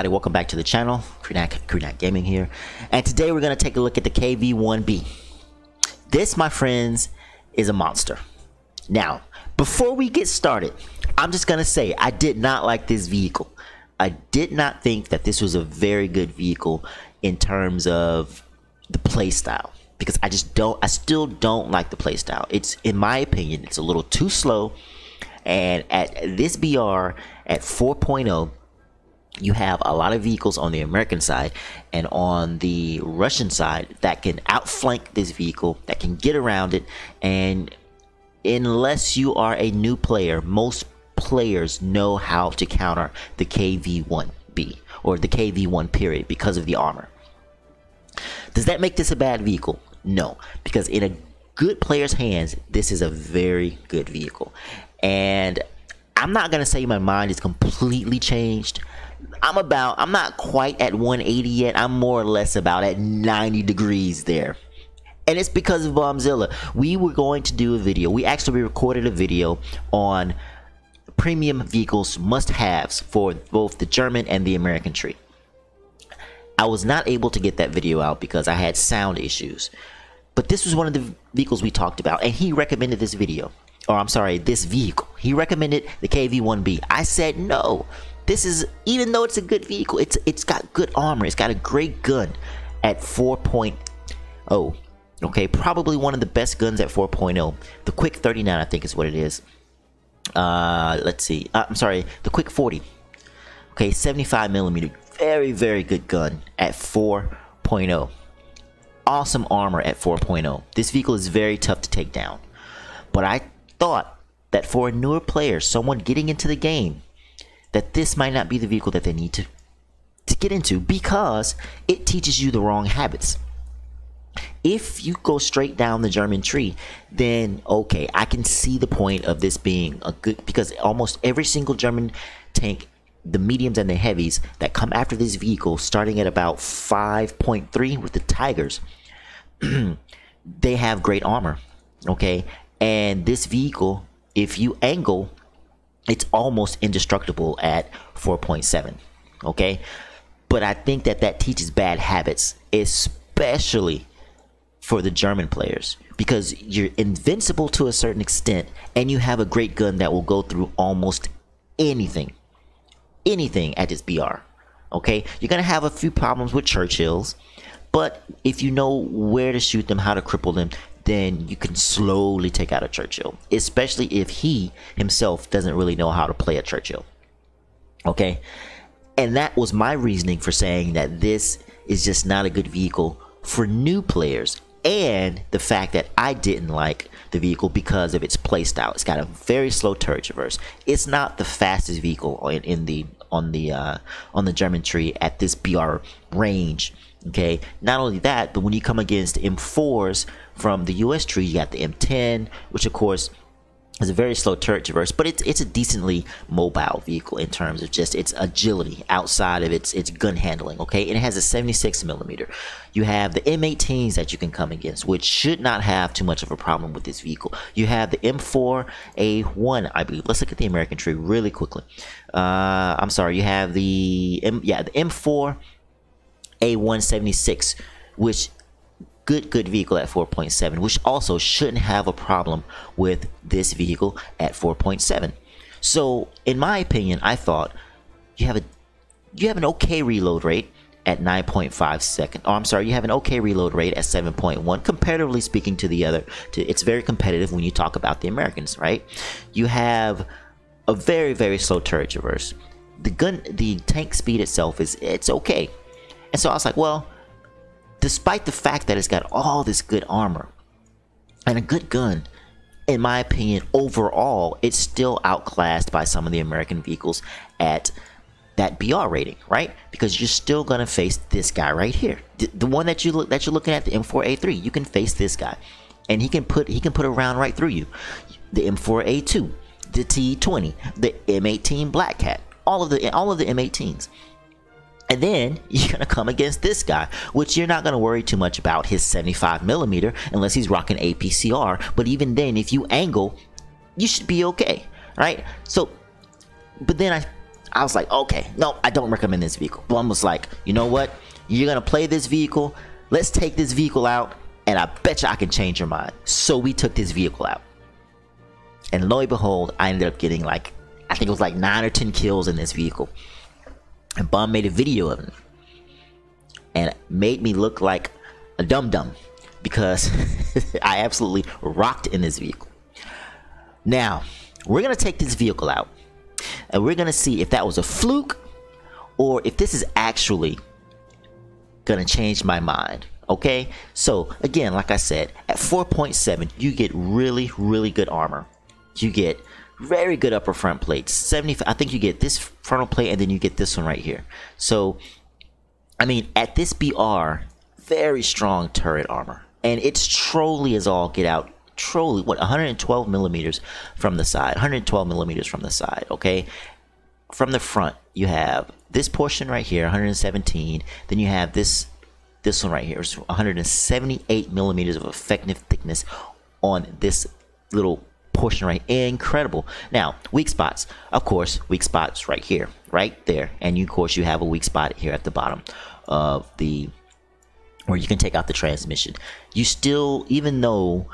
everybody? Welcome back to the channel. Creenak Gaming here. And today we're going to take a look at the KV-1B. This, my friends, is a monster. Now, before we get started, I'm just going to say I did not like this vehicle. I did not think that this was a very good vehicle in terms of the playstyle because I just don't I still don't like the playstyle. It's in my opinion, it's a little too slow and at this BR at 4.0 you have a lot of vehicles on the American side and on the Russian side that can outflank this vehicle, that can get around it, and unless you are a new player, most players know how to counter the KV-1B or the KV-1 period because of the armor. Does that make this a bad vehicle? No, because in a good player's hands, this is a very good vehicle. And I'm not going to say my mind is completely changed I'm about, I'm not quite at 180 yet. I'm more or less about at 90 degrees there. And it's because of Bombzilla. We were going to do a video. We actually recorded a video on premium vehicles must-haves for both the German and the American tree. I was not able to get that video out because I had sound issues. But this was one of the vehicles we talked about, and he recommended this video. Or I'm sorry, this vehicle. He recommended the KV-1B. I said no this is even though it's a good vehicle, it's it's got good armor. It's got a great gun at 4.0. Okay, probably one of the best guns at 4.0. The KwK 39, I think, is what it is. Uh, let's see. Uh, I'm sorry, the KwK 40. Okay, 75 millimeter, very very good gun at 4.0. Awesome armor at 4.0. This vehicle is very tough to take down. But I thought that for a newer player, someone getting into the game, that this might not be the vehicle that they need to to get into because it teaches you the wrong habits. If you go straight down the German tree, then okay, I can see the point of this being a good because almost every single German tank, the mediums and the heavies that come after this vehicle, starting at about 5.3 with the Tigers, they have great armor. Okay, and this vehicle, if you angle it's almost indestructible at 4.7 okay? But i think that that teaches bad habits especially for the german players because you're invincible to a certain extent and you have a great gun that will go through almost anything anything at this br okay? You're gonna have a few problems with churchills but if you know where to shoot them how to cripple them then you can slowly take out a Churchill, especially if he himself doesn't really know how to play a Churchill. Okay? And that was my reasoning for saying that this is just not a good vehicle for new players and the fact that I didn't like the vehicle because of its playstyle. It's got a very slow turret traverse. It's not the fastest vehicle in, in the on the uh, on the German tree at this BR range. Okay, not only that, but when you come against M4s from the US tree, you got the M10, which of course is a very slow turret traverse, but it's it's a decently mobile vehicle in terms of just its agility outside of its its gun handling. Okay, and it has a 76 millimeter. You have the M18s that you can come against, which should not have too much of a problem with this vehicle. You have the M4A1, I believe. Let's look at the American tree really quickly. Uh, I'm sorry, you have the M, yeah the M4 A176, which good good vehicle at 4.7 which also shouldn't have a problem with this vehicle at 4.7 so in my opinion i thought you have a you have an okay reload rate at 9.5 second oh i'm sorry you have an okay reload rate at 7.1 comparatively speaking to the other to, it's very competitive when you talk about the americans right? You have a very very slow turret traverse. The gun the tank speed itself is it's okay and so i was like well despite the fact that it's got all this good armor and a good gun, in my opinion, overall, it's still outclassed by some of the American vehicles at that BR rating, right? Because you're still gonna face this guy right here, the, the one that you look that you're looking at, the M4A3. You can face this guy, and he can put he can put a round right through you. The M4A2, the T20, the M18 Black Cat, all of the all of the M18s. And then you're gonna come against this guy, which you're not gonna worry too much about his 75 millimeter unless he's rocking APCR. But even then, if you angle, you should be okay, right? So, but then I, I was like, okay, no, I don't recommend this vehicle. Blum was like, you know what? You're gonna play this vehicle. Let's take this vehicle out, and I bet you I can change your mind. So we took this vehicle out, and lo and behold, I ended up getting like, I think it was like nine or ten kills in this vehicle. And Bum made a video of it, and made me look like a dum dum because I absolutely rocked in this vehicle. Now, we're gonna take this vehicle out and we're gonna see if that was a fluke or if this is actually gonna change my mind. Okay, so again, like I said, at 4.7, you get really, really good armor. You get very good upper front plates. 70, I think you get this frontal plate and then you get this one right here. So, I mean, at this BR, very strong turret armor, and it's trolly as all get out trolly what 112 millimeters from the side 112 millimeters from the side okay from the front you have this portion right here 117 then you have this this one right here is 178 millimeters of effective thickness on this little portion right incredible now weak spots of course weak spots right here right there and you, of course you have a weak spot here at the bottom of the where you can take out the transmission you still even though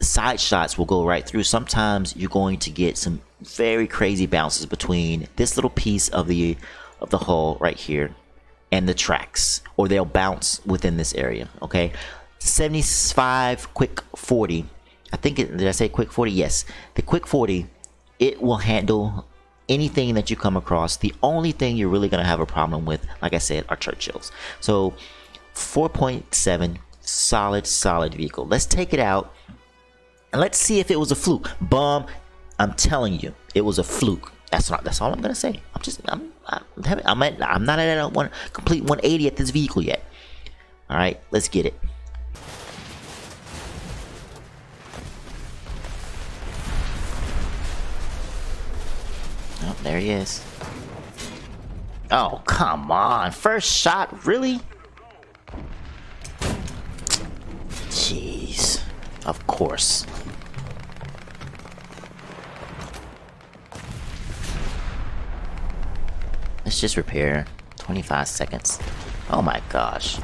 side shots will go right through. Sometimes you're going to get some very crazy bounces between this little piece of the of the hull right here and the tracks, or they'll bounce within this area. Okay, 75 KwK 40. I think it, did I say KwK 40? Yes, the KwK 40. It will handle anything that you come across. The only thing you're really gonna have a problem with, like I said, are Churchills. So 4.7 solid, solid vehicle. Let's take it out and let's see if it was a fluke. Bum, I'm telling you, it was a fluke. That's not. That's all I'm gonna say. I'm just. I'm. I'm. I'm, at, I'm not at a one complete 180 at this vehicle yet. All right, let's get it. There he is. Oh, come on. First shot, really? Jeez. Of course. Let's just repair. 25 seconds. Oh my gosh.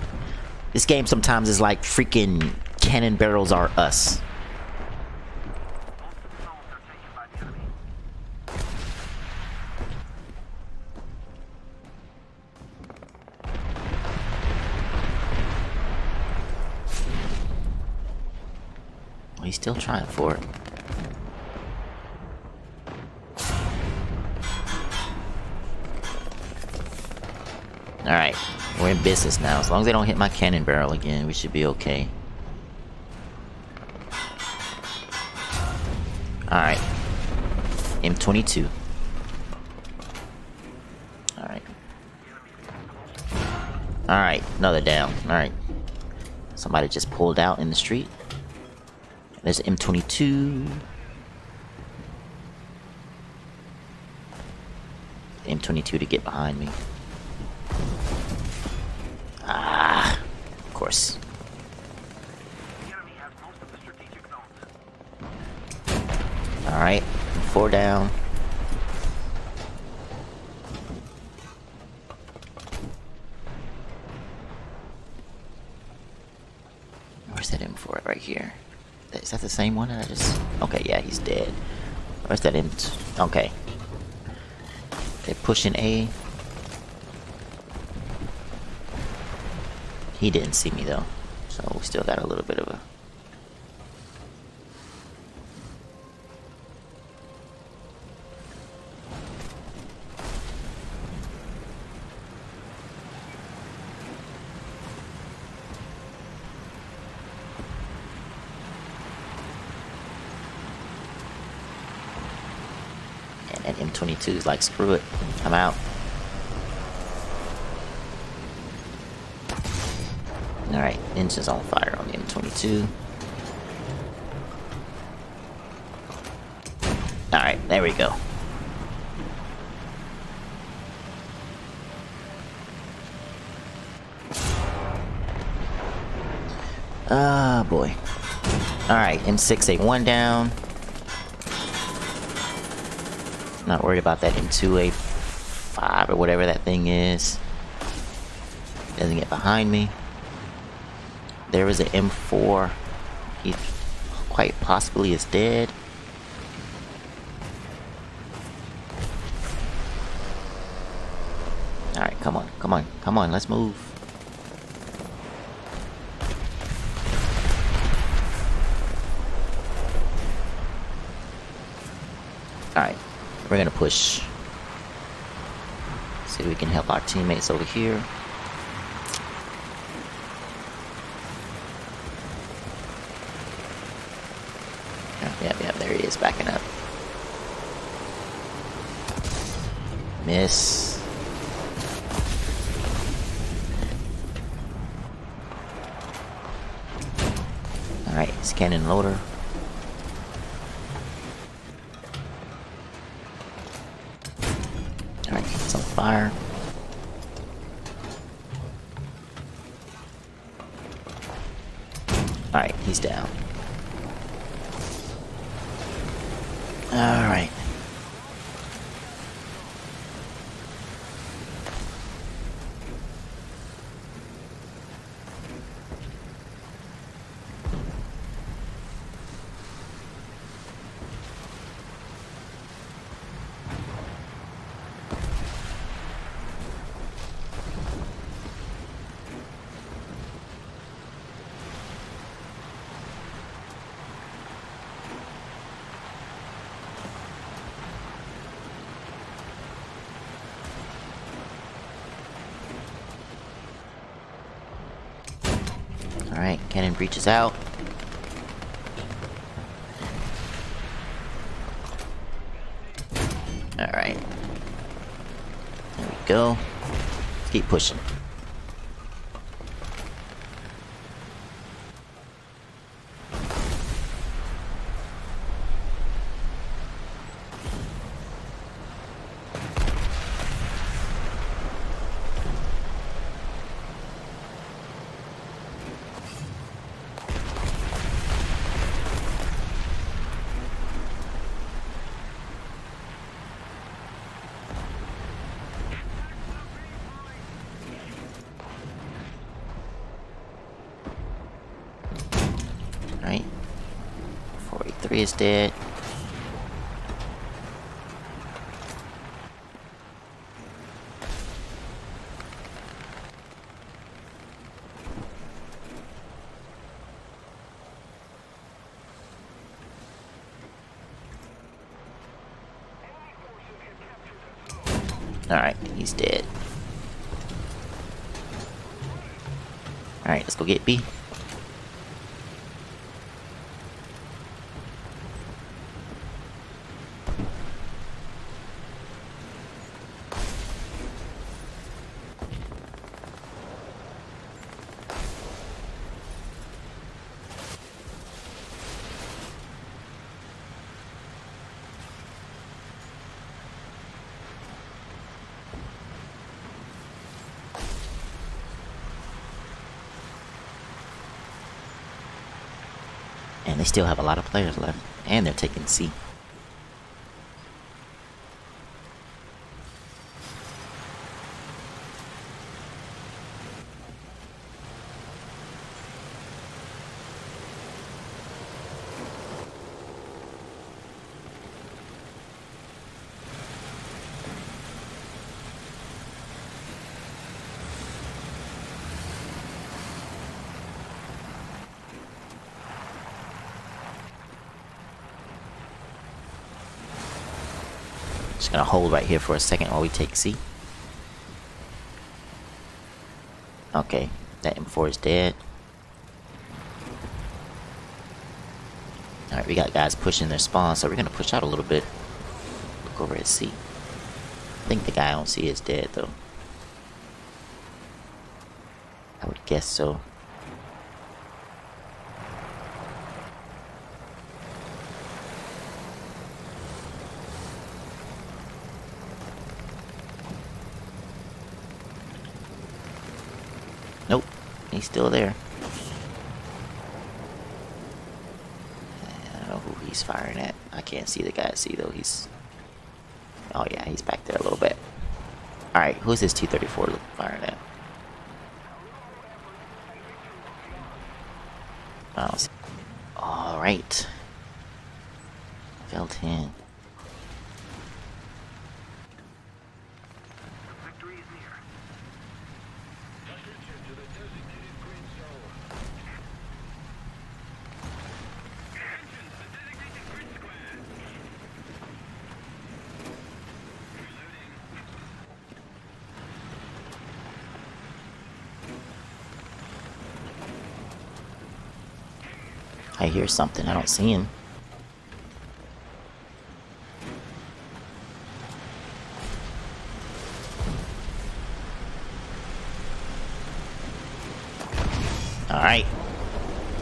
This game sometimes is like freaking cannon barrels are us. Still trying for it. Alright, we're in business now. As long as they don't hit my cannon barrel again, we should be okay. Alright. M22. Alright. Alright, another down. Alright. Somebody just pulled out in the street. There's M22. M22 to get behind me. Ah, of course. Alright, four down. Where's that M for it right here? Is that the same one I just... Okay, yeah, he's dead. Where's that M? Okay. They're pushing A. He didn't see me though. So we still got a little bit of a... M22 is like, screw it, I'm out. Alright, engine's on fire on the M22. Alright, there we go. Ah, oh, boy. Alright, M6A1 down. Not worried about that M2A 5 or whatever that thing is. Doesn't get behind me. There is an M4. He quite possibly is dead. Alright, come on, come on, come on, let's move. Alright, we're gonna push. See if we can help our teammates over here. Oh, yep, yep, there he is, backing up. Miss. Alright, scanning loader. Fire. Alright, he's down. Alright. Breaches out. Alright. There we go. Let's keep pushing. Right? 43 is dead. Alright, he's dead. Alright, let's go get B. they still have a lot of players left. And they're taking C. Just gonna hold right here for a second while we take C. Okay, that M4 is dead. Alright, we got guys pushing their spawn, so we're gonna push out a little bit. Look over at C. I think the guy on C is dead though. I would guess so. He's still there. I don't know who he's firing at. I can't see the guy C though. He's. Oh yeah, he's back there a little bit. Alright, who's this T-34 firing at? Oh, Alright. Felt 10. I hear something. I don't see him. Alright.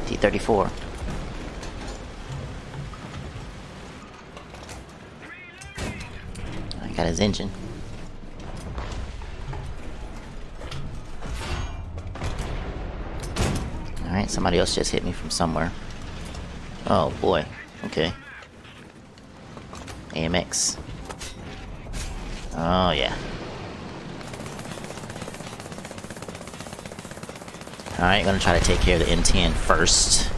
T-34. I got his engine. Alright, somebody else just hit me from somewhere. Oh boy. Okay. AMX. Oh yeah. Alright, gonna try to take care of the M10 first.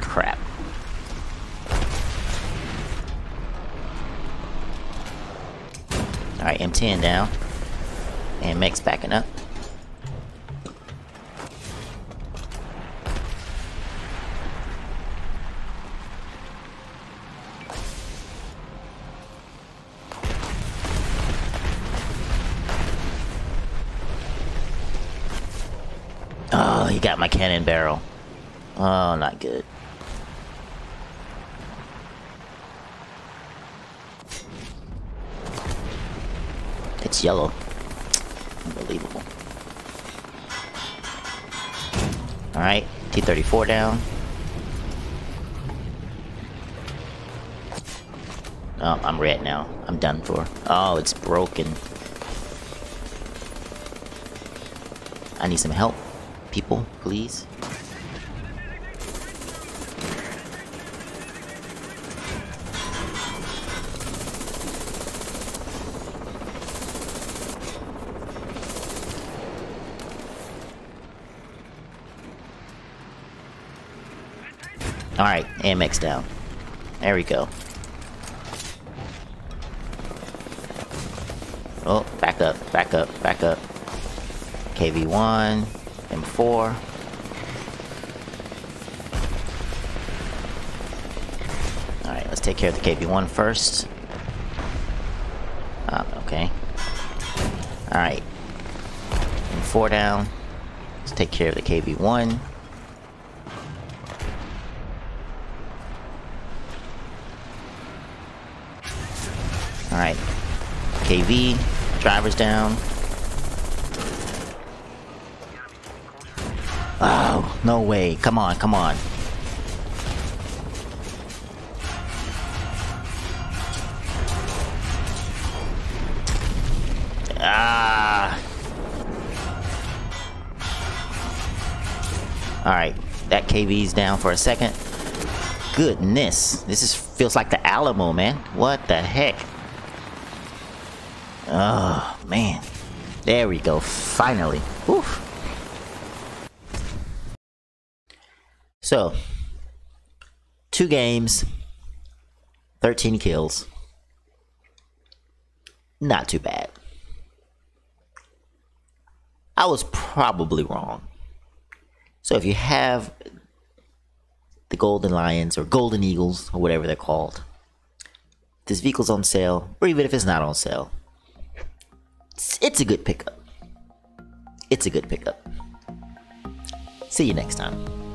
Crap. Alright, M10 down. AMX backing up. Got my cannon barrel. Oh, not good. It's yellow. Unbelievable. Alright, T-34 down. Oh, I'm red now. I'm done for. Oh, it's broken. I need some help people, please? Alright, AMX down. There we go. Oh, back up, back up, back up. KV-1. M4. Alright, let's take care of the KV-1 first. Ah, okay. Alright. M4 down. Let's take care of the KV-1. Alright. KV, driver's down. Oh, no way. Come on, come on. Ah. Alright, that KV's down for a second. Goodness, this is feels like the Alamo, man. What the heck? Oh, man. There we go, finally. So, two games, 13 kills. Not too bad. I was probably wrong. So if you have the Golden Lions or Golden Eagles or whatever they're called, this vehicle's on sale, or even if it's not on sale, it's, it's a good pickup. It's a good pickup. See you next time.